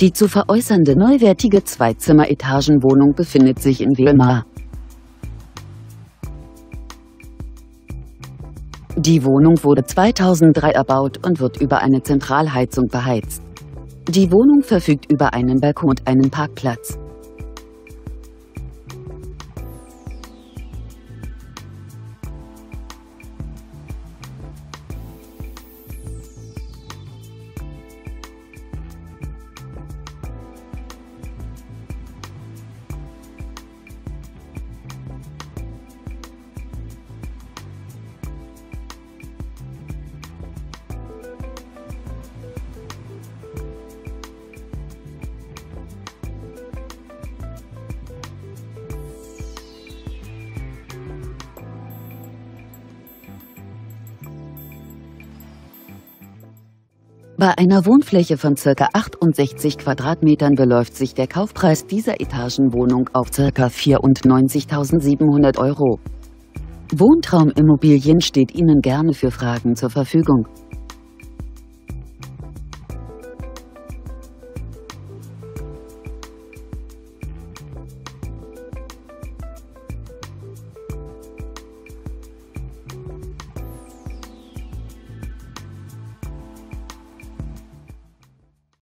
Die zu veräußernde neuwertige Zweizimmer-Etagenwohnung befindet sich in Wilmar. Die Wohnung wurde 2003 erbaut und wird über eine Zentralheizung beheizt. Die Wohnung verfügt über einen Balkon und einen Parkplatz. Bei einer Wohnfläche von ca. 68 Quadratmetern beläuft sich der Kaufpreis dieser Etagenwohnung auf ca. 94.700 Euro. Wohntraumimmobilien steht Ihnen gerne für Fragen zur Verfügung.